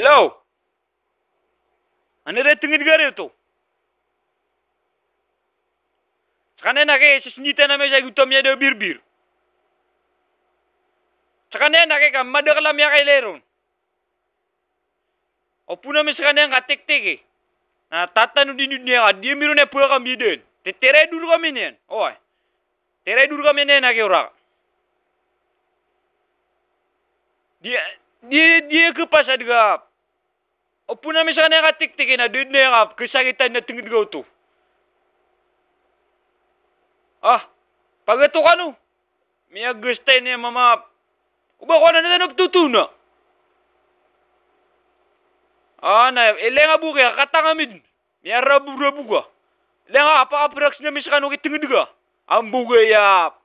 Hello? Ano rin tingin ka rin ito? Tsaka na kay sisnita na may sa gutom niya daw birbir. Tsaka na na kay kamada ka lamya kay leron. O puna mi sa kanya nga tik-tik eh. Na tatano din yun niya ka, di miro na pula kami din. Titere dulu kami niyan. Oy. Tere dulu kami na kay ura. Dia dia dia ke pas adga. Opo namin sa kanila katiktikin na doon na yung app, kasagitan na tingin go to. Ah, pagato ka no. May agustay niya mama. Uba ko ano na na nagtutuna. Ah, na, ilang abu kaya katangamid. May rabu-rabu ka. Ilang apakaprax na mis kanong itingin ka. Ang bugay app.